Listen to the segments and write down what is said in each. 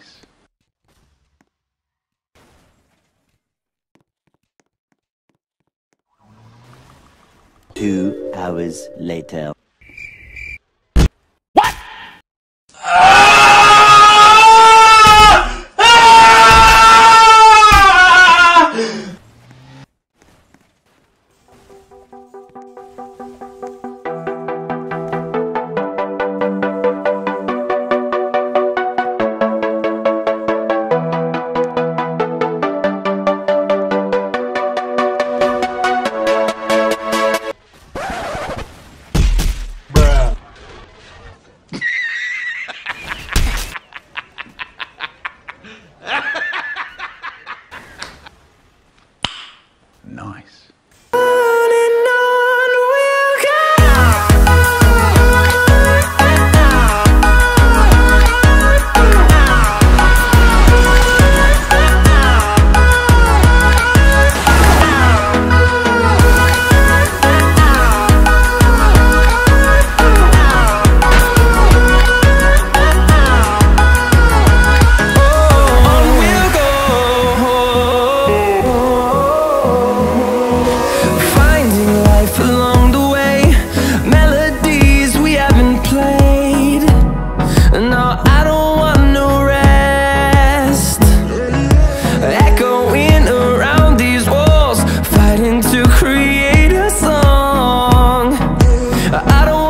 Nice. Two hours later.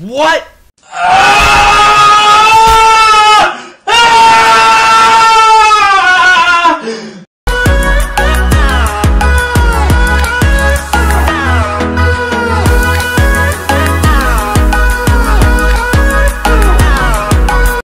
What? Ah!